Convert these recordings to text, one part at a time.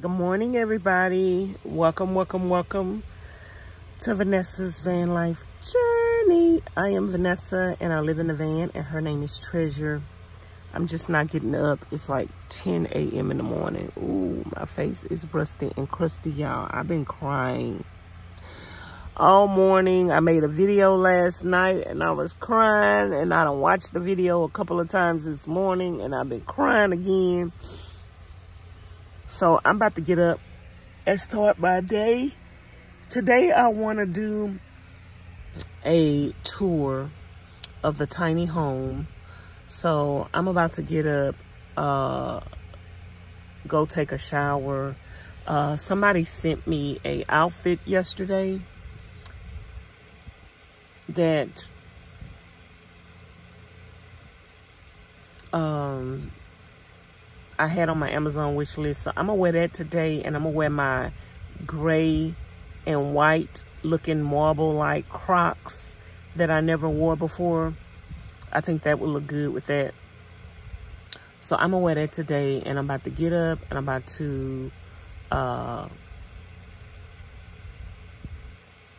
Good morning, everybody. Welcome, welcome, welcome to Vanessa's Van Life Journey. I am Vanessa and I live in a van and her name is Treasure. I'm just not getting up. It's like 10 a.m. in the morning. Ooh, my face is rusty and crusty, y'all. I've been crying all morning. I made a video last night and I was crying and I don't watch the video a couple of times this morning and I've been crying again. So I'm about to get up and start my day. Today I want to do a tour of the tiny home. So I'm about to get up, uh, go take a shower. Uh, somebody sent me a outfit yesterday that um I had on my Amazon wish list. So I'm going to wear that today. And I'm going to wear my gray and white looking marble-like Crocs that I never wore before. I think that would look good with that. So I'm going to wear that today. And I'm about to get up and I'm about to uh,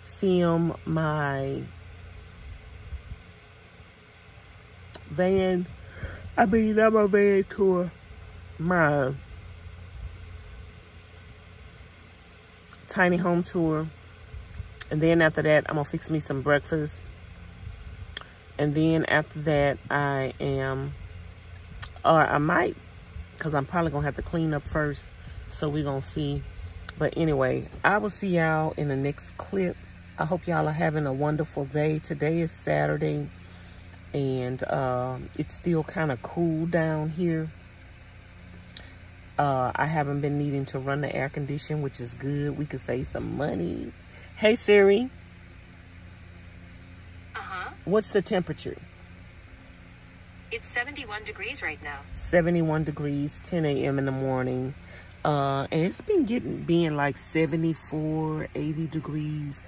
film my van. I mean, I'm a van tour my tiny home tour. And then after that, I'm going to fix me some breakfast. And then after that, I am, or I might, because I'm probably going to have to clean up first. So we're going to see. But anyway, I will see y'all in the next clip. I hope y'all are having a wonderful day. Today is Saturday. And uh, it's still kind of cool down here. Uh, I haven't been needing to run the air condition, which is good. We could save some money. Hey, Siri. Uh-huh. What's the temperature? It's 71 degrees right now. 71 degrees, 10 a.m. in the morning. Uh, and it's been getting, being like 74, 80 degrees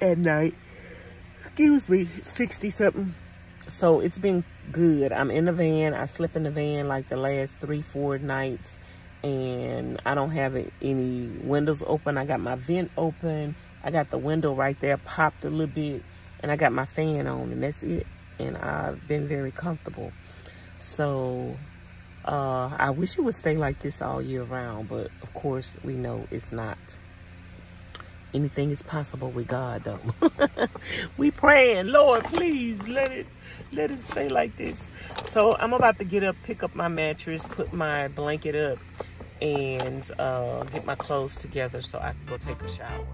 at night. Excuse me, 60 something. So it's been good. I'm in the van. I slept in the van like the last three, four nights and I don't have any windows open. I got my vent open. I got the window right there popped a little bit and I got my fan on and that's it. And I've been very comfortable. So uh, I wish it would stay like this all year round, but of course we know it's not. Anything is possible with God though. we praying, Lord, please let it let it stay like this. So I'm about to get up, pick up my mattress, put my blanket up, and uh, get my clothes together so I can go take a shower.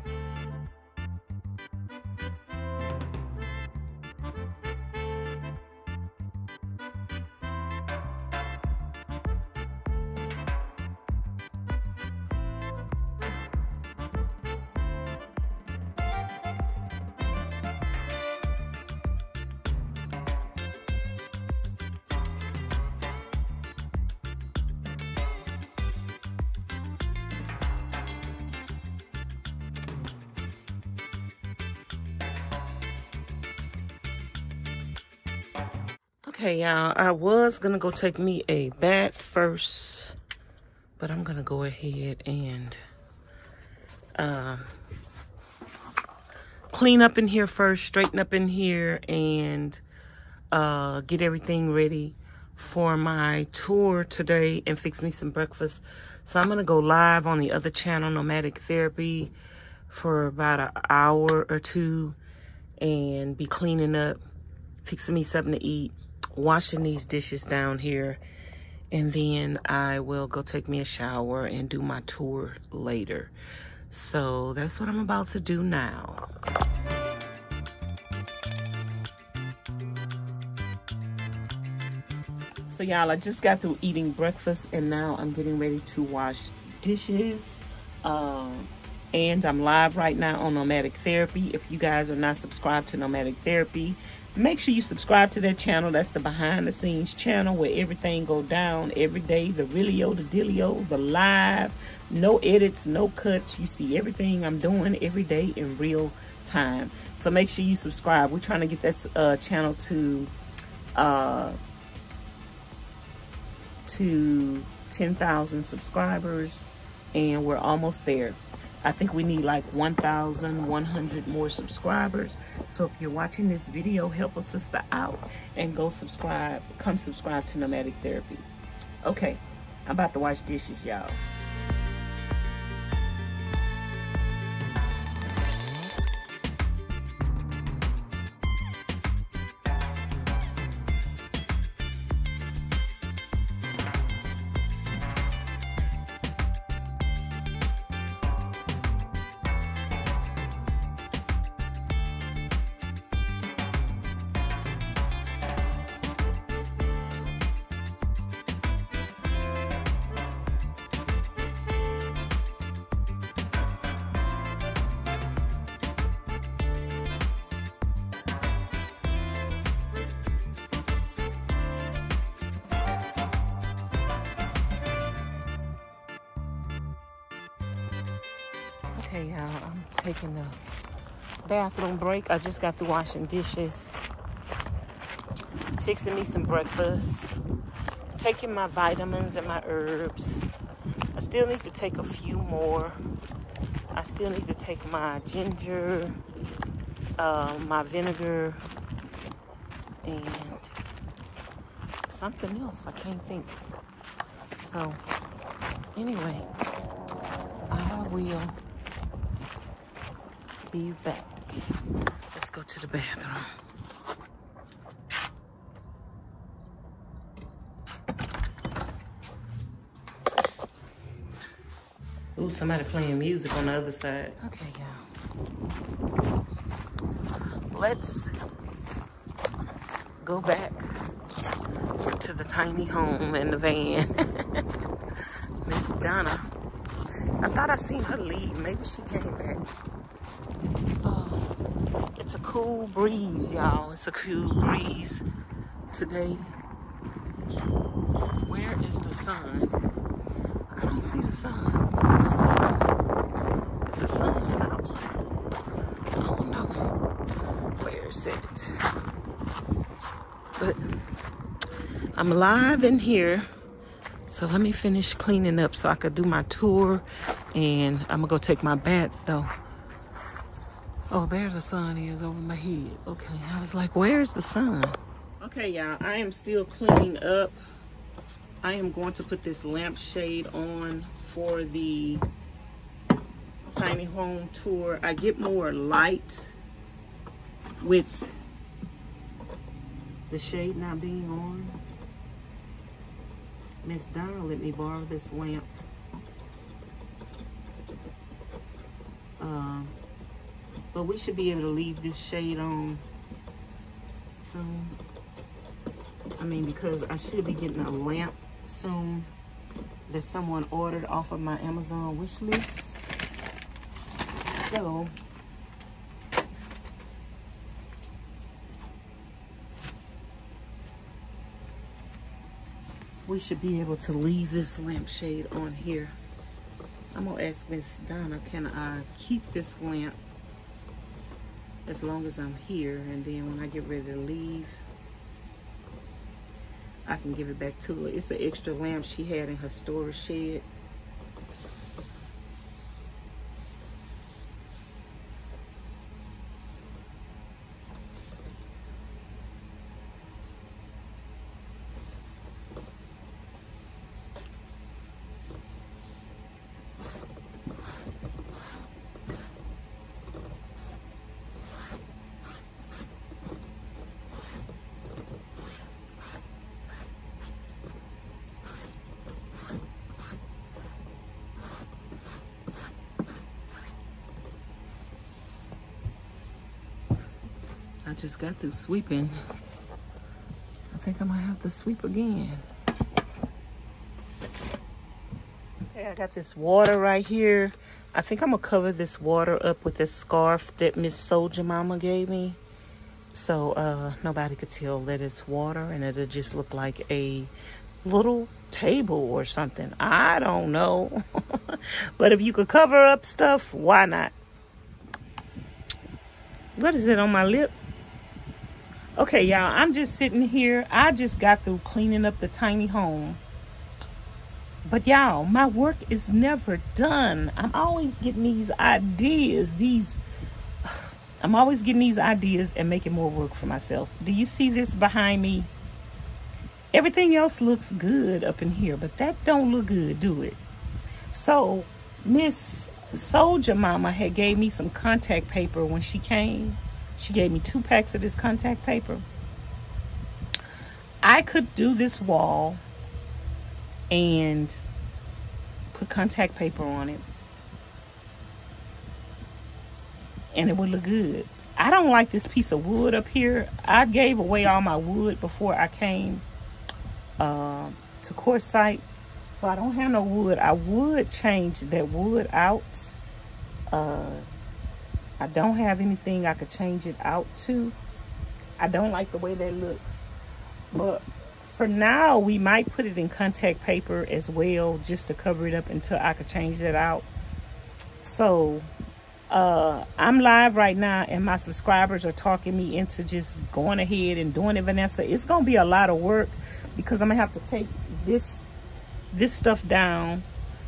Okay, y'all, I was gonna go take me a bath first, but I'm gonna go ahead and uh, clean up in here first, straighten up in here, and uh, get everything ready for my tour today and fix me some breakfast. So I'm gonna go live on the other channel, Nomadic Therapy, for about an hour or two and be cleaning up, fixing me something to eat washing these dishes down here and then I will go take me a shower and do my tour later. So that's what I'm about to do now. So y'all, I just got through eating breakfast and now I'm getting ready to wash dishes. Um, and I'm live right now on Nomadic Therapy. If you guys are not subscribed to Nomadic Therapy, make sure you subscribe to that channel. That's the behind the scenes channel where everything go down every day. The realio, the dealio, the live, no edits, no cuts. You see everything I'm doing every day in real time. So make sure you subscribe. We're trying to get that uh, channel to uh, to 10,000 subscribers. and we're almost there. I think we need like 1,100 more subscribers. So if you're watching this video, help a sister out and go subscribe. Come subscribe to Nomadic Therapy. Okay, I'm about to wash dishes, y'all. Okay, y'all, I'm taking a bathroom break. I just got through washing dishes, fixing me some breakfast, taking my vitamins and my herbs. I still need to take a few more. I still need to take my ginger, uh, my vinegar, and something else. I can't think. So, anyway, I will be back. Let's go to the bathroom. Ooh, somebody playing music on the other side. Okay, y'all. Let's go back to the tiny home in the van. Miss Donna. I thought I seen her leave. Maybe she came back. It's a cool breeze, y'all. It's a cool breeze today. Where is the sun? I don't see the sun. Where's the sun? Is the sun out? I don't know. Where is it? But I'm alive in here. So let me finish cleaning up so I could do my tour. And I'm gonna go take my bath though. Oh, there's the sun is over my head. Okay, I was like, where's the sun? Okay, y'all, I am still cleaning up. I am going to put this lampshade on for the tiny home tour. I get more light with the shade not being on. Miss Donna let me borrow this lamp. Um, but we should be able to leave this shade on soon. I mean, because I should be getting a lamp soon that someone ordered off of my Amazon wish list. So, we should be able to leave this lampshade on here. I'm gonna ask Miss Donna, can I keep this lamp as long as I'm here and then when I get ready to leave, I can give it back to her. It's an extra lamp she had in her storage shed. Just got through sweeping. I think I might have to sweep again. Okay, I got this water right here. I think I'm gonna cover this water up with this scarf that Miss Soldier Mama gave me. So uh, nobody could tell that it's water and it'll just look like a little table or something. I don't know. but if you could cover up stuff, why not? What is it on my lip? Okay, y'all, I'm just sitting here. I just got through cleaning up the tiny home. But y'all, my work is never done. I'm always getting these ideas, these I'm always getting these ideas and making more work for myself. Do you see this behind me? Everything else looks good up in here, but that don't look good, do it? So, Miss Soldier Mama had gave me some contact paper when she came. She gave me two packs of this contact paper. I could do this wall and put contact paper on it and it would look good. I don't like this piece of wood up here. I gave away all my wood before I came uh, to Quartzsite. So I don't have no wood. I would change that wood out. Uh, I don't have anything I could change it out to. I don't like the way that looks. But for now, we might put it in contact paper as well just to cover it up until I could change that out. So uh, I'm live right now and my subscribers are talking me into just going ahead and doing it, Vanessa. It's going to be a lot of work because I'm going to have to take this, this stuff down.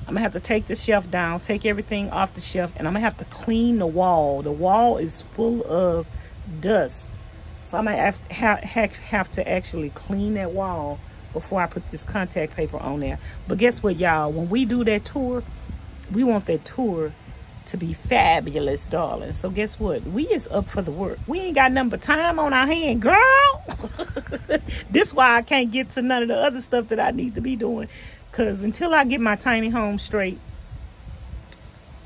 I'm to have to take the shelf down, take everything off the shelf, and I'm to have to clean the wall. The wall is full of dust. So going to have, have, have to actually clean that wall before I put this contact paper on there. But guess what, y'all? When we do that tour, we want that tour to be fabulous, darling. So guess what? We is up for the work. We ain't got nothing but time on our hand, girl. this why I can't get to none of the other stuff that I need to be doing. Cause until I get my tiny home straight,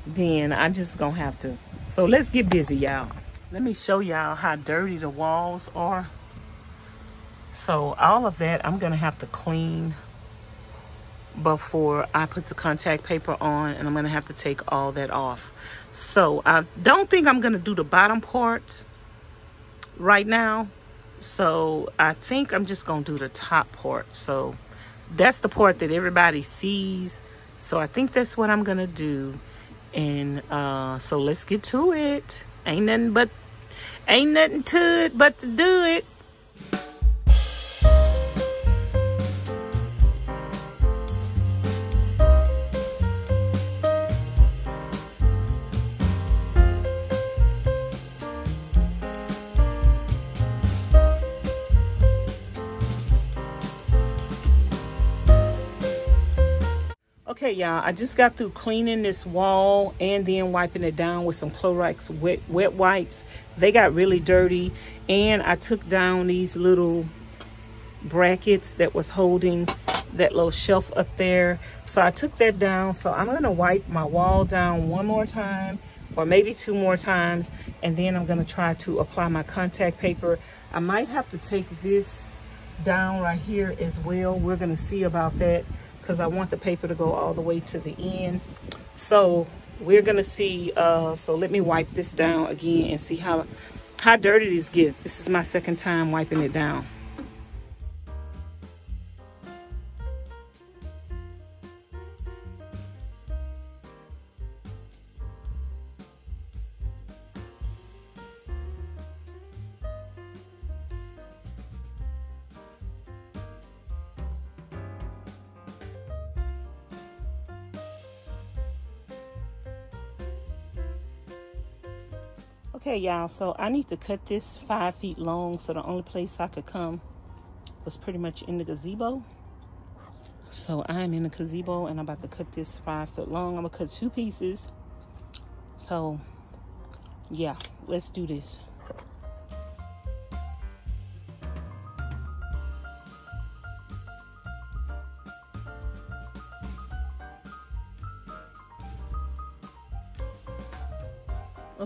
then I just gonna have to. So let's get busy, y'all. Let me show y'all how dirty the walls are. So all of that I'm gonna have to clean before I put the contact paper on and I'm going to have to take all that off. So I don't think I'm going to do the bottom part right now. So I think I'm just going to do the top part. So that's the part that everybody sees. So I think that's what I'm going to do. And uh, so let's get to it. Ain't nothing but, ain't nothing to it but to do it. Y'all, I just got through cleaning this wall and then wiping it down with some Clorox wet, wet wipes. They got really dirty. And I took down these little brackets that was holding that little shelf up there. So I took that down. So I'm going to wipe my wall down one more time or maybe two more times. And then I'm going to try to apply my contact paper. I might have to take this down right here as well. We're going to see about that because I want the paper to go all the way to the end. So we're gonna see, uh, so let me wipe this down again and see how, how dirty this gets. This is my second time wiping it down. Okay, y'all, so I need to cut this five feet long, so the only place I could come was pretty much in the gazebo. So I'm in the gazebo and I'm about to cut this five foot long. I'm gonna cut two pieces. So yeah, let's do this.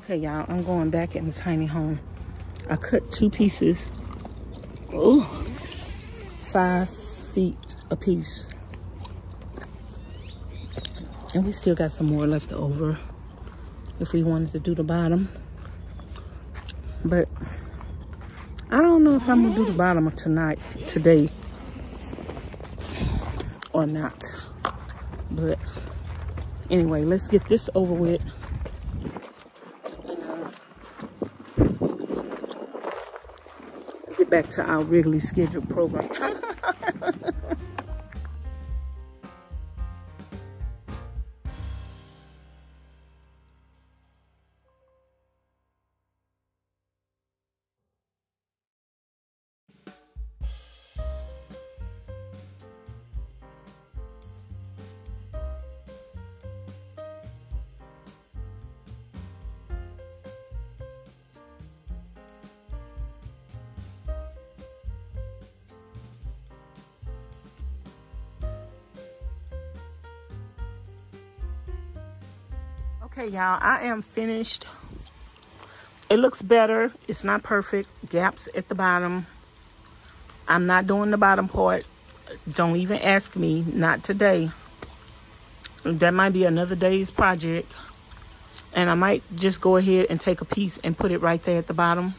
Okay, y'all, I'm going back in the tiny home. I cut two pieces. Oh, five feet a piece. And we still got some more left over if we wanted to do the bottom. But I don't know if I'm gonna do the bottom tonight, today, or not. But anyway, let's get this over with. Back to our regularly scheduled program. Okay, y'all, I am finished. It looks better. It's not perfect. Gaps at the bottom. I'm not doing the bottom part. Don't even ask me. Not today. That might be another day's project. And I might just go ahead and take a piece and put it right there at the bottom.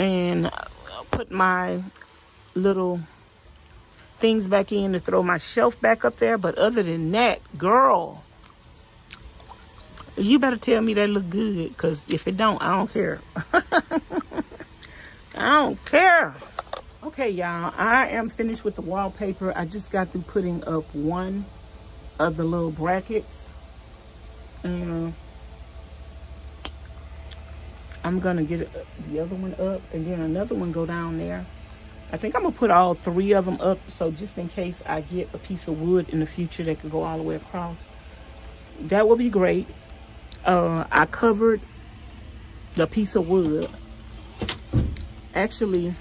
And put my little things back in to throw my shelf back up there. But other than that, girl, you better tell me they look good. Because if it don't, I don't care. I don't care. Okay, y'all, I am finished with the wallpaper. I just got through putting up one of the little brackets. And I'm gonna get the other one up and then another one go down there. I think I'm gonna put all three of them up so just in case I get a piece of wood in the future that could go all the way across. That would be great. Uh, I covered the piece of wood. Actually,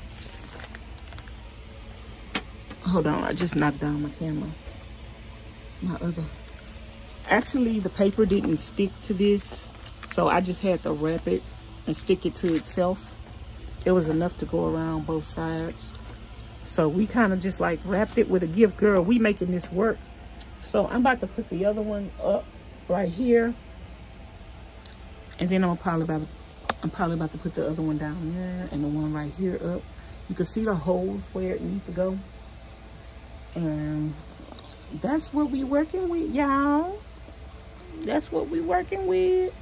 hold on, I just knocked down my camera. My other. Actually, the paper didn't stick to this, so I just had to wrap it and stick it to itself. It was enough to go around both sides. So we kind of just like wrapped it with a gift. Girl, we making this work. So I'm about to put the other one up right here. And then I'm probably about to, I'm probably about to put the other one down there and the one right here up. You can see the holes where it needs to go. And that's what we working with, y'all. That's what we working with.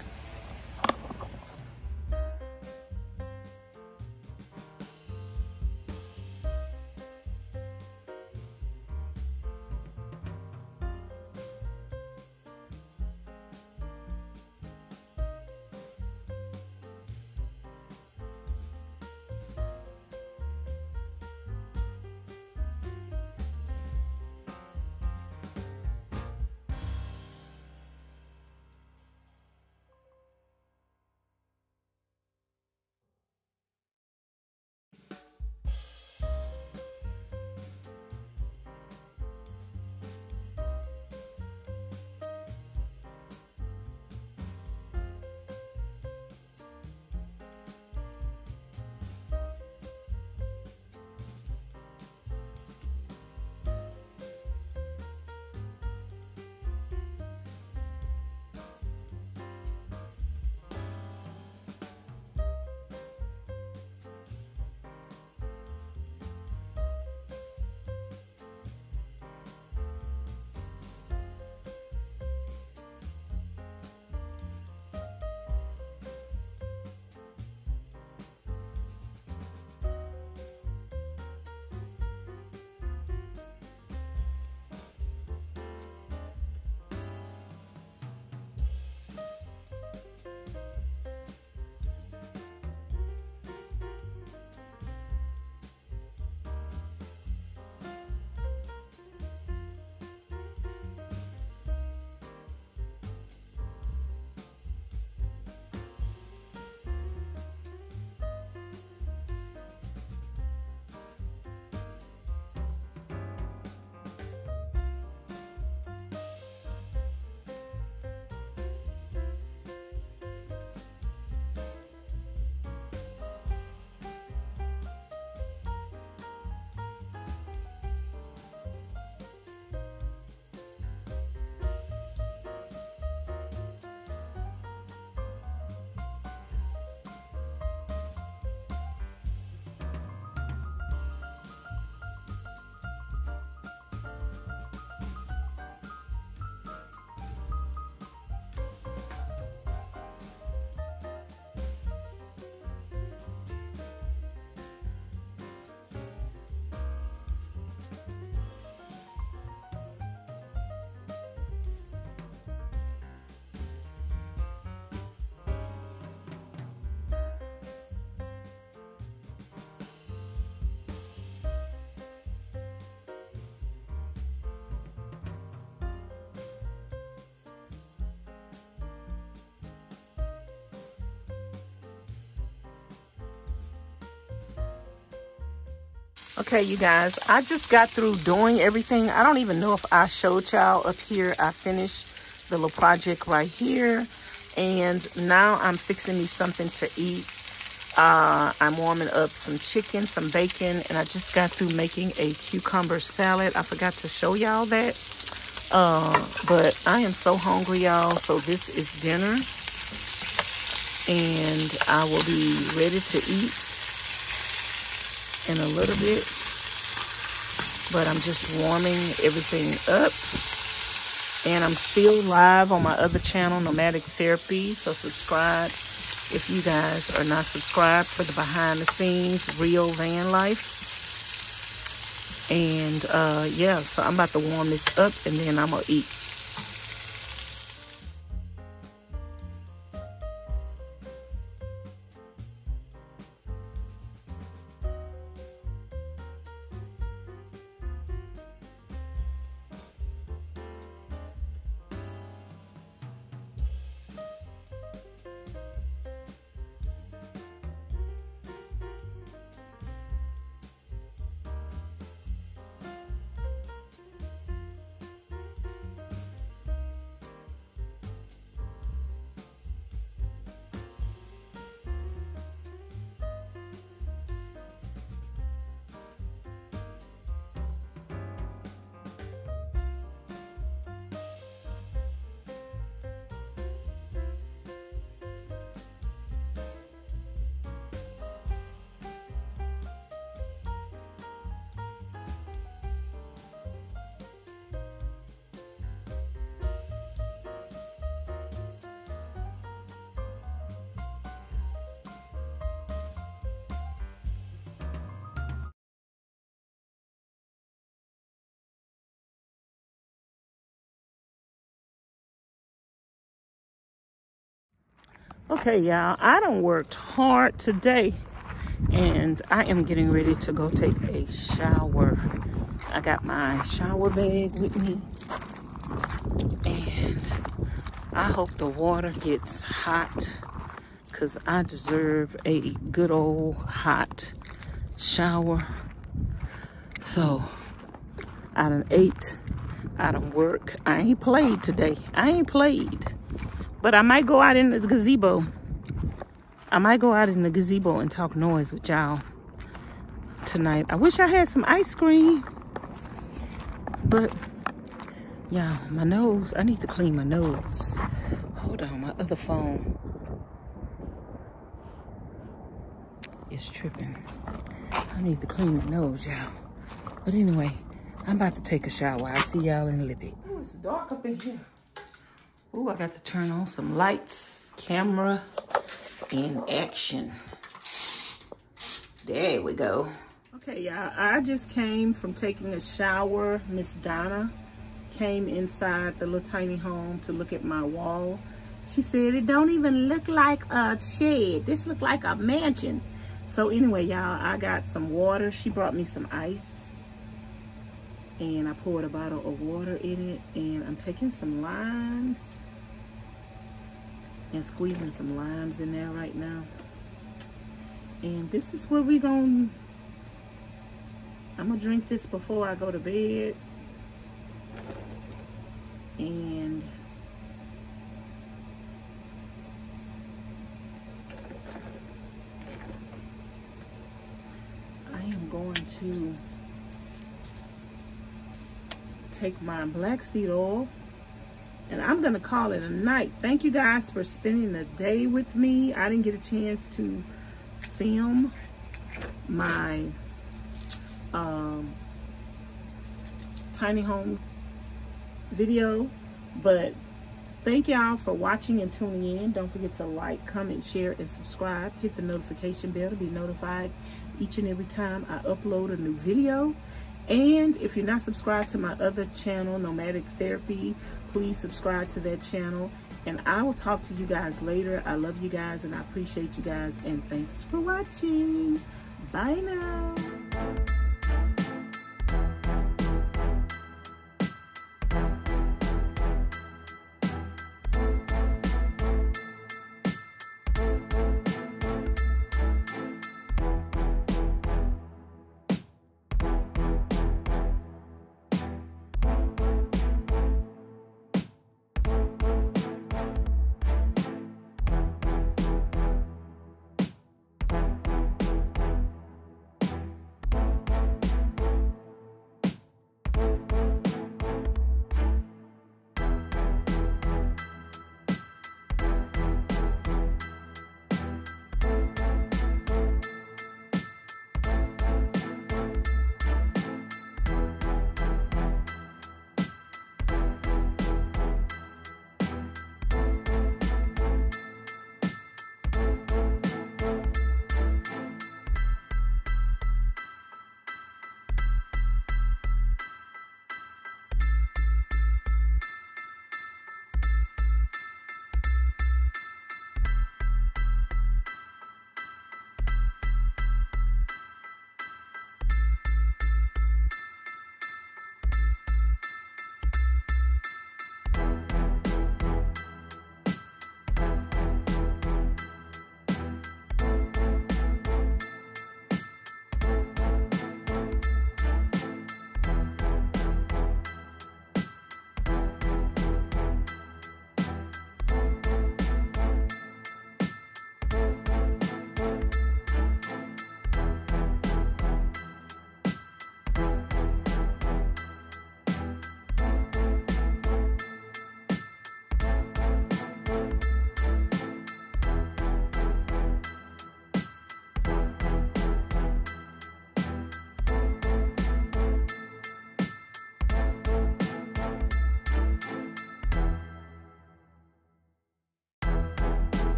Okay, you guys, I just got through doing everything. I don't even know if I showed y'all up here. I finished the little project right here. And now I'm fixing me something to eat. Uh, I'm warming up some chicken, some bacon, and I just got through making a cucumber salad. I forgot to show y'all that. Uh, but I am so hungry, y'all. So this is dinner. And I will be ready to eat in a little bit. But I'm just warming everything up. And I'm still live on my other channel, Nomadic Therapy. So subscribe if you guys are not subscribed for the behind the scenes real van life. And uh, yeah, so I'm about to warm this up and then I'm going to eat. Okay, y'all, I done worked hard today and I am getting ready to go take a shower. I got my shower bag with me and I hope the water gets hot because I deserve a good old hot shower. So I done ate, I done work. I ain't played today. I ain't played. But I might go out in the gazebo. I might go out in the gazebo and talk noise with y'all tonight. I wish I had some ice cream. But, y'all, my nose, I need to clean my nose. Hold on, my other phone is tripping. I need to clean my nose, y'all. But anyway, I'm about to take a shower. I'll see y'all in a little bit. Oh, it's dark up in here. Oh, I got to turn on some lights, camera, in action. There we go. Okay, y'all, I just came from taking a shower. Miss Donna came inside the little tiny home to look at my wall. She said, it don't even look like a shed. This look like a mansion. So anyway, y'all, I got some water. She brought me some ice. And I poured a bottle of water in it. And I'm taking some limes and squeezing some limes in there right now. And this is where we gonna. I'm gonna drink this before I go to bed. And I am going to take my black seed oil and I'm going to call it a night. Thank you guys for spending the day with me. I didn't get a chance to film my um, tiny home video, but thank y'all for watching and tuning in. Don't forget to like, comment, share, and subscribe. Hit the notification bell to be notified each and every time I upload a new video. And if you're not subscribed to my other channel, Nomadic Therapy, please subscribe to that channel. And I will talk to you guys later. I love you guys and I appreciate you guys. And thanks for watching. Bye now.